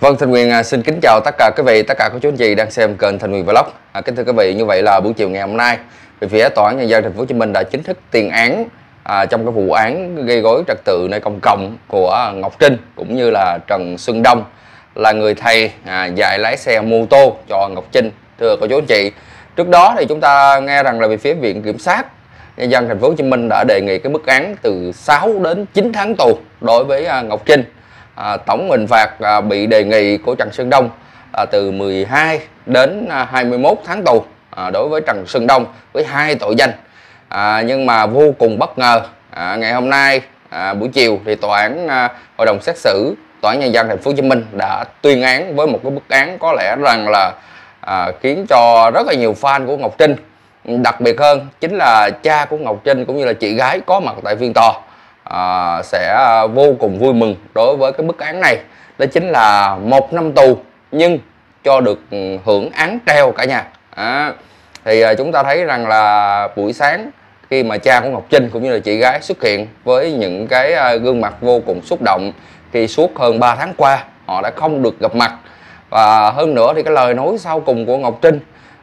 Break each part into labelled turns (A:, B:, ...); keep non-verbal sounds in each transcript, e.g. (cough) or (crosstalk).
A: Vâng, Thành Nguyên à, xin kính chào tất cả quý vị, tất cả các chú anh chị đang xem kênh Thành Nguyên Vlog. À, kính thưa quý vị, như vậy là buổi chiều ngày hôm nay, về phía tòa án nhân dân thành phố Hồ Chí Minh đã chính thức tuyên án à, trong cái vụ án gây rối trật tự nơi công cộng của Ngọc Trinh cũng như là Trần Xuân Đông là người thầy à, dạy lái xe mô tô cho Ngọc Trinh. Thưa cô chú anh chị, trước đó thì chúng ta nghe rằng là về phía viện kiểm sát nhân dân thành phố Hồ Chí Minh đã đề nghị cái mức án từ 6 đến 9 tháng tù đối với à, Ngọc Trinh à, tổng hình phạt à, bị đề nghị của Trần Xuân Đông à, từ 12 đến à, 21 tháng tù à, đối với Trần Xuân Đông với hai tội danh. À, nhưng mà vô cùng bất ngờ à, ngày hôm nay à, buổi chiều thì tòa án à, hội đồng xét xử tòa án nhân dân thành phố Hồ Chí Minh đã tuyên án với một cái bức án có lẽ rằng là à, khiến cho rất là nhiều fan của Ngọc Trinh đặc biệt hơn chính là cha của Ngọc Trinh cũng như là chị gái có mặt tại phiên tòa à, sẽ à, vô cùng vui mừng đối với cái bức án này. Đó chính là một năm tù nhưng cho được ừ, hưởng án treo cả nhà. À, thì à, chúng ta thấy rằng là buổi sáng khi mà cha của Ngọc Trinh cũng như là chị gái xuất hiện với những cái à, gương mặt vô cùng xúc động khi suốt hơn 3 tháng qua họ đã không được gặp mặt. Và hơn nữa thì cái lời nói sau cùng của Ngọc Trinh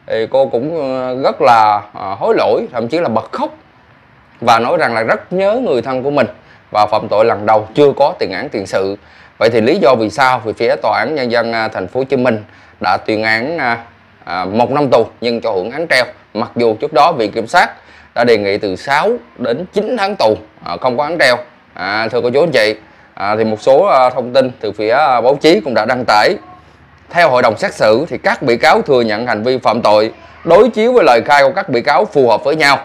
A: thì cô cũng ừ, rất là à, hối lỗi thậm chí là bật khóc và nói rằng là rất nhớ người thân của mình và phạm tội lần đầu chưa có tiền án tiền sự. Vậy thì lý do vì sao vì phía tòa án nhân dân à, thành phố Hồ Chí Minh đã tuyên án à, à, một năm tù nhưng cho hưởng án treo. Mặc dù trước đó viện kiểm sát đã đề nghị từ 6 đến 9 tháng tù à, không có án treo. À, thưa cô chú anh chị à, thì một số à, thông tin từ phía à, báo chí cũng đã đăng tải. Theo hội đồng xét xử thì các bị cáo thừa nhận hành vi phạm tội đối chiếu với lời khai của các bị cáo phù hợp với nhau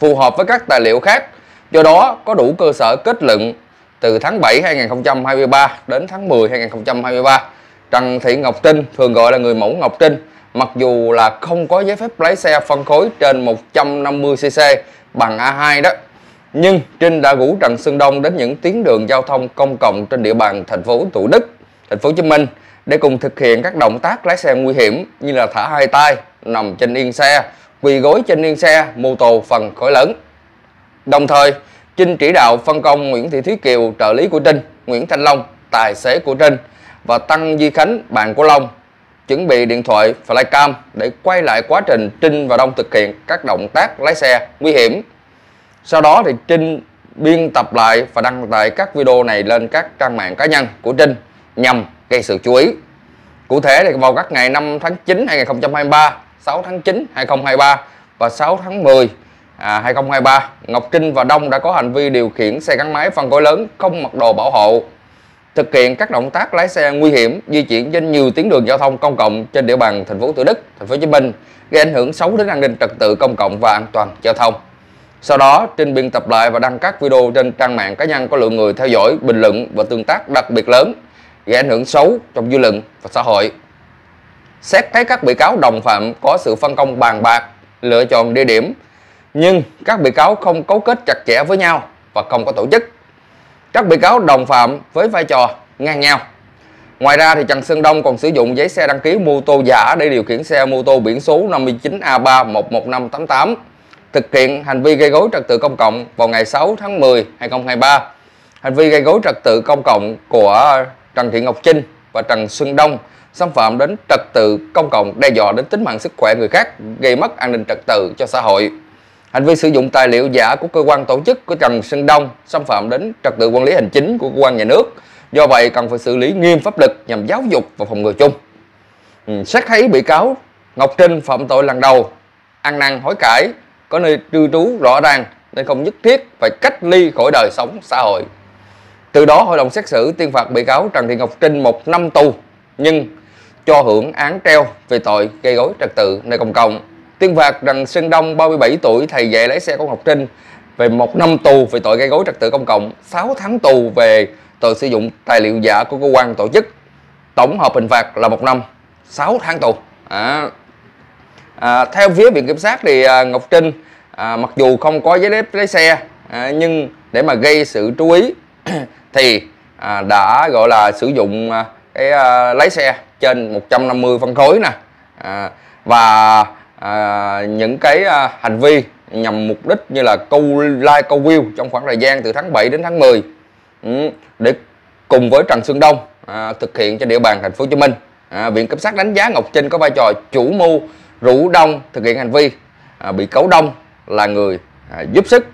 A: phù hợp với các tài liệu khác. Do đó có đủ cơ sở kết luận từ tháng 7 2023 đến tháng 10 2023 Trần Thị Ngọc Trinh thường gọi là người mẫu Ngọc Trinh mặc dù là không có giấy phép lái xe phân khối trên 150cc bằng A2 đó nhưng Trinh đã rủ Trần Xuân Đông đến những tuyến đường giao thông công cộng trên địa bàn thành phố Thủ Đức, thành phố Hồ Chí Minh để cùng thực hiện các động tác lái xe nguy hiểm như là thả hai tay, nằm trên yên xe, quỳ gối trên yên xe, mô tù phần khối lớn. Đồng thời, Trinh chỉ đạo phân công Nguyễn Thị Thúy Kiều, trợ lý của Trinh, Nguyễn Thanh Long, tài xế của Trinh và Tăng Duy Khánh, bạn của Long, chuẩn bị điện thoại flycam để quay lại quá trình Trinh và Đông thực hiện các động tác lái xe nguy hiểm. Sau đó thì Trinh biên tập lại và đăng tải các video này lên các trang mạng cá nhân của Trinh nhằm gây sự chú ý. Cụ thể thì vào các ngày 5 tháng 9 2023, 6 tháng 9 2023 và 6 tháng 10 à, 2023, Ngọc Trinh và Đông đã có hành vi điều khiển xe gắn máy phân khối lớn không mặc đồ bảo hộ, thực hiện các động tác lái xe nguy hiểm, di chuyển trên nhiều tuyến đường giao thông công cộng trên địa bàn thành phố Thủ Đức, thành phố Hồ Chí Minh, gây ảnh hưởng xấu đến an ninh trật tự công cộng và an toàn giao thông. Sau đó, Trinh biên tập lại và đăng các video trên trang mạng cá nhân có lượng người theo dõi, bình luận và tương tác đặc biệt lớn, gây ảnh hưởng xấu trong dư luận và xã hội. Xét thấy các bị cáo đồng phạm có sự phân công bàn bạc, lựa chọn địa điểm, nhưng các bị cáo không cấu kết chặt chẽ với nhau và không có tổ chức. Các bị cáo đồng phạm với vai trò ngang nhau. Ngoài ra thì Trần Sơn Đông còn sử dụng giấy xe đăng ký mô tô giả để điều khiển xe mô tô biển số 59A311588 thực hiện hành vi gây rối trật tự công cộng vào ngày 6 tháng 10 2023. Hành vi gây rối trật tự công cộng của Trần Thị Ngọc Trinh và Trần Xuân Đông xâm phạm đến trật tự công cộng, đe dọa đến tính mạng sức khỏe người khác, gây mất an ninh trật tự cho xã hội. Hành vi sử dụng tài liệu giả của cơ quan tổ chức của Trần Xuân Đông xâm phạm đến trật tự quản lý hành chính của cơ quan nhà nước. Do vậy cần phải xử lý nghiêm pháp luật nhằm giáo dục và phòng ngừa chung. Ừ, xét thấy bị cáo Ngọc Trinh phạm tội lần đầu, ăn năn hối cải, có nơi cư trú rõ ràng nên không nhất thiết phải cách ly khỏi đời sống xã hội. Từ đó hội đồng xét xử tuyên phạt bị cáo Trần Thị Ngọc Trinh một năm tù nhưng cho hưởng án treo về tội gây rối trật tự nơi công cộng tuyên phạt trần Sơn Đông 37 tuổi thầy dạy lái xe của Ngọc Trinh về một năm tù về tội gây rối trật tự công cộng, 6 tháng tù về tội sử dụng tài liệu giả của cơ quan tổ chức. Tổng hợp hình phạt là một năm 6 tháng tù. À, à, theo phía viện kiểm sát thì à, Ngọc Trinh à, mặc dù không có giấy phép lái xe à, nhưng để mà gây sự chú ý thì à, đã gọi là sử dụng à, cái à, lái xe trên 150 phân khối nè à, và à, những cái à, hành vi nhằm mục đích như là câu like câu view trong khoảng thời gian từ tháng 7 đến tháng 10 ừ, để cùng với Trần Xuân Đông à, thực hiện trên địa bàn thành phố Hồ Chí Minh. À, Viện kiểm sát đánh giá Ngọc Trinh có vai trò chủ mưu rủ đông thực hiện hành vi, à, bị cấu đông là người à, giúp sức.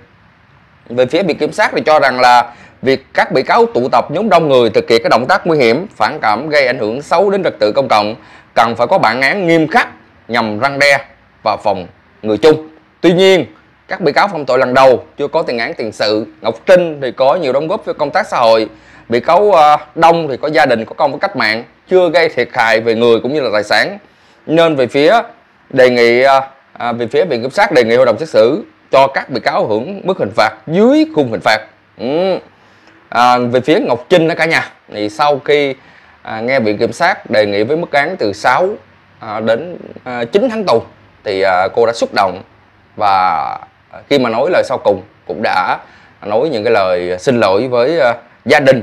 A: Về phía viện kiểm sát thì cho rằng là việc các bị cáo tụ tập nhóm đông người thực hiện các động tác nguy hiểm, phản cảm gây ảnh hưởng xấu đến trật tự công cộng cần phải có bản án nghiêm khắc nhằm răng đe và phòng người chung. Tuy nhiên, các bị cáo phạm tội lần đầu chưa có tiền án tiền sự. Ngọc Trinh thì có nhiều đóng góp với công tác xã hội. Bị cáo à, Đông thì có gia đình có công với cách mạng, chưa gây thiệt hại về người cũng như là tài sản. Nên về phía đề nghị à, à, về phía viện kiểm sát đề nghị hội đồng xét xử cho các bị cáo hưởng mức hình phạt dưới khung hình phạt. Ừ. À, về phía Ngọc Trinh đó cả nhà thì sau khi à, nghe viện kiểm sát đề nghị với mức án từ 6 à, đến à, 9 tháng tù thì à, cô đã xúc động và à, khi mà nói lời sau cùng cũng đã nói những cái lời xin lỗi với à, gia đình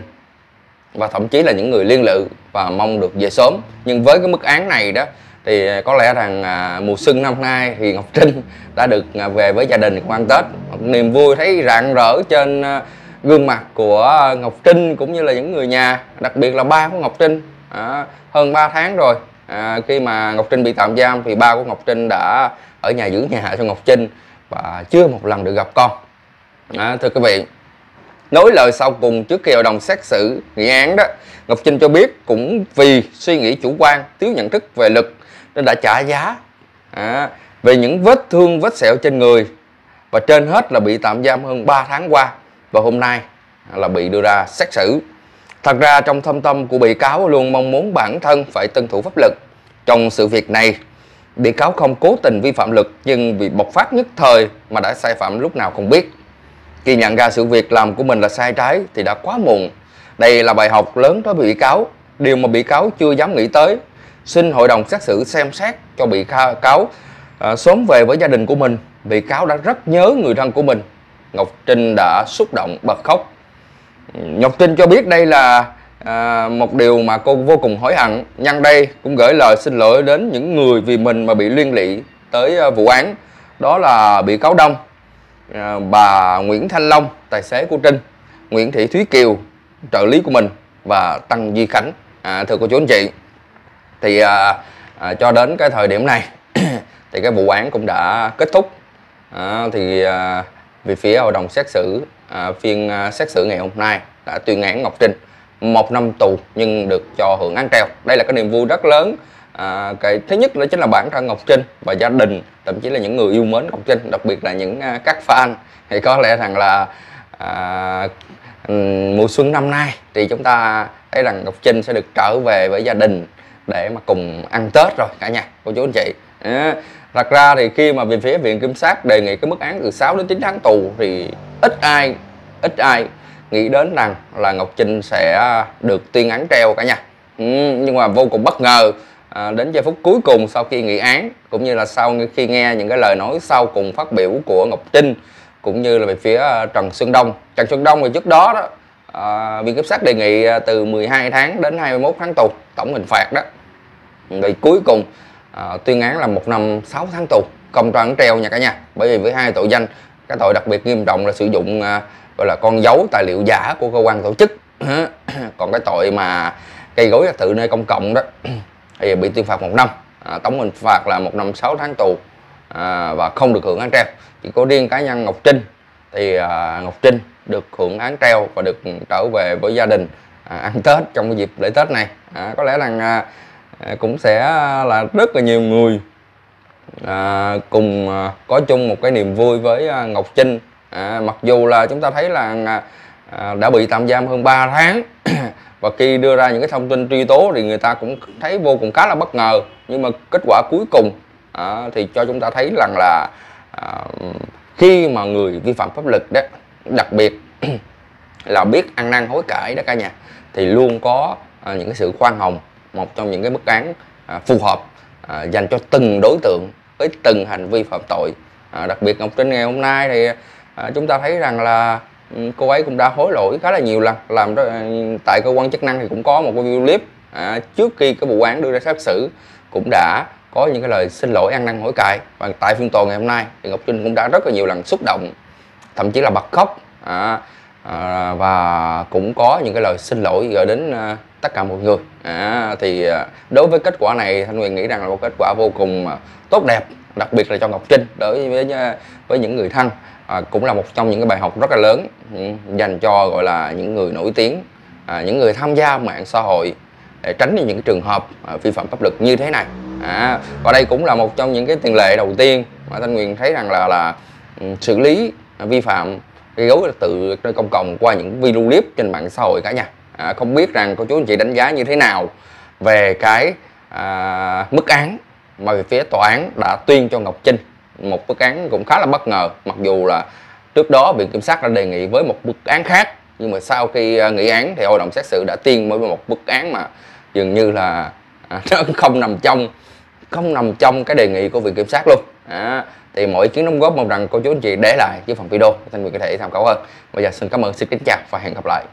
A: và thậm chí là những người liên lự và mong được về sớm. Nhưng với cái mức án này đó thì có lẽ rằng à, mùa xuân năm nay thì Ngọc Trinh đã được à, về với gia đình cùng ăn Tết. Niềm vui thấy rạng rỡ trên à, gương mặt của Ngọc Trinh cũng như là những người nhà đặc biệt là ba của Ngọc Trinh. À, hơn 3 tháng rồi. À, khi mà Ngọc Trinh bị tạm giam thì ba của Ngọc Trinh đã ở nhà giữ nhà cho Ngọc Trinh và chưa một lần được gặp con. À, thưa quý vị nói lời sau cùng trước khi hội đồng xét xử nghị án đó Ngọc Trinh cho biết cũng vì suy nghĩ chủ quan thiếu nhận thức về lực nên đã trả giá à, về những vết thương vết sẹo trên người và trên hết là bị tạm giam hơn 3 tháng qua và hôm nay là bị đưa ra xét xử thật ra trong thâm tâm của bị cáo luôn mong muốn bản thân phải tuân thủ pháp luật trong sự việc này bị cáo không cố tình vi phạm luật nhưng vì bộc phát nhất thời mà đã sai phạm lúc nào không biết. Khi nhận ra sự việc làm của mình là sai trái thì đã quá muộn. Đây là bài học lớn đối với bị cáo, điều mà bị cáo chưa dám nghĩ tới. Xin hội đồng xét xử xem xét cho bị cáo à, sớm về với gia đình của mình. Bị cáo đã rất nhớ người thân của mình. Ngọc Trinh đã xúc động bật khóc. Ngọc Trinh cho biết đây là à, một điều mà cô vô cùng hối hận. Nhân đây cũng gửi lời xin lỗi đến những người vì mình mà bị liên lụy tới à, vụ án. Đó là bị cáo đông à, bà Nguyễn Thanh Long tài xế của Trinh Nguyễn Thị Thúy Kiều trợ lý của mình và Tăng Duy Khánh. À, thưa cô chú anh chị thì à, à, cho đến cái thời điểm này (coughs) thì cái vụ án cũng đã kết thúc. À, thì à, vì phía hội đồng xét xử à, phiên à, xét xử ngày hôm nay đã tuyên án Ngọc Trinh một năm tù nhưng được cho hưởng án treo. Đây là cái niềm vui rất lớn. À, cái thứ nhất đó chính là bản thân Ngọc Trinh và gia đình thậm chí là những người yêu mến Ngọc Trinh đặc biệt là những à, các fan. Thì có lẽ rằng là à, ừ, mùa xuân năm nay thì chúng ta thấy rằng Ngọc Trinh sẽ được trở về với gia đình để mà cùng ăn Tết rồi cả nhà cô chú anh chị. À, thật ra thì khi mà về phía viện kiểm sát đề nghị cái mức án từ 6 đến 9 tháng tù thì ít ai ít ai nghĩ đến rằng là Ngọc Trinh sẽ được tuyên án treo cả nhà. Ừ, nhưng mà vô cùng bất ngờ à, đến giây phút cuối cùng sau khi nghị án cũng như là sau khi nghe những cái lời nói sau cùng phát biểu của Ngọc Trinh cũng như là về phía à, Trần Xuân Đông. Trần Xuân Đông thì trước đó đó à, viện kiểm sát đề nghị à, từ 12 tháng đến 21 tháng tù tổng hình phạt đó. Rồi cuối cùng à, tuyên án là một năm 6 tháng tù không cho án treo nha cả nhà. Bởi vì với hai tội danh cái tội đặc biệt nghiêm trọng là sử dụng à, gọi là con dấu tài liệu giả của cơ quan tổ chức. (coughs) Còn cái tội mà gây gối trật tự nơi công cộng đó (coughs) thì bị tuyên phạt một năm. À, tổng hình phạt là một năm 6 tháng tù à, và không được hưởng án treo. Chỉ có riêng cá nhân Ngọc Trinh thì à, Ngọc Trinh được hưởng án treo và được trở về với gia đình à, ăn Tết trong dịp lễ Tết này. À, có lẽ rằng à, À, cũng sẽ là rất là nhiều người à, cùng à, có chung một cái niềm vui với à, Ngọc Trinh. À, mặc dù là chúng ta thấy là à, à đã bị tạm giam hơn 3 tháng (clears throat) và khi đưa ra những cái thông tin truy tố thì người ta cũng thấy vô cùng khá là bất ngờ. Nhưng mà kết quả cuối cùng à, thì cho chúng ta thấy rằng là à, khi mà người vi phạm pháp luật đó đặc biệt (clears throat) là biết ăn năn hối cải đó cả nhà thì luôn có à, những cái sự khoan hồng một trong những cái mức án à, phù hợp à, dành cho từng đối tượng với từng hành vi phạm tội. À, đặc biệt ngọc trinh ngày hôm nay thì à, chúng ta thấy rằng là ừ, cô ấy cũng đã hối lỗi khá là nhiều lần làm đó ừ, tại cơ quan chức năng thì cũng có một cái video clip à, trước khi cái vụ án đưa ra xét xử cũng đã có những cái lời xin lỗi ăn năn hối cải. Và tại phiên tòa ngày hôm nay thì Ngọc Trinh cũng đã rất là nhiều lần xúc động thậm chí là bật khóc à, à, và cũng có những cái lời xin lỗi gửi đến à, tất cả mọi người. À, thì à, đối với kết quả này thanh huyền nghĩ rằng là một kết quả vô cùng à, tốt đẹp đặc biệt là cho ngọc trinh đối với à, với những người thân. À, cũng là một trong những cái bài học rất là lớn ừ, dành cho gọi là những người nổi tiếng à, những người tham gia mạng xã hội để tránh những cái trường hợp à, vi phạm pháp luật như thế này. À, và đây cũng là một trong những cái tiền lệ đầu tiên mà thanh huyền thấy rằng là là ừ, xử lý vi phạm gây rối trật tự nơi công cộng qua những video clip trên mạng xã hội cả nhà. À, không biết rằng cô chú anh chị đánh giá như thế nào về cái à, mức án mà về phía tòa án đã tuyên cho Ngọc Trinh. Một mức án cũng khá là bất ngờ mặc dù là trước đó viện kiểm sát đã đề nghị với một mức án khác nhưng mà sau khi à, nghị án thì hội đồng xét xử đã tuyên với một mức án mà dường như là à, (laughs) nó không nằm trong không nằm trong cái đề nghị của viện kiểm sát luôn. À, thì mọi ý kiến đóng góp mong rằng cô chú anh chị để lại dưới phần video. Thanh quyền có thể tham khảo hơn. Bây giờ xin cảm ơn. Xin kính chào và hẹn gặp lại.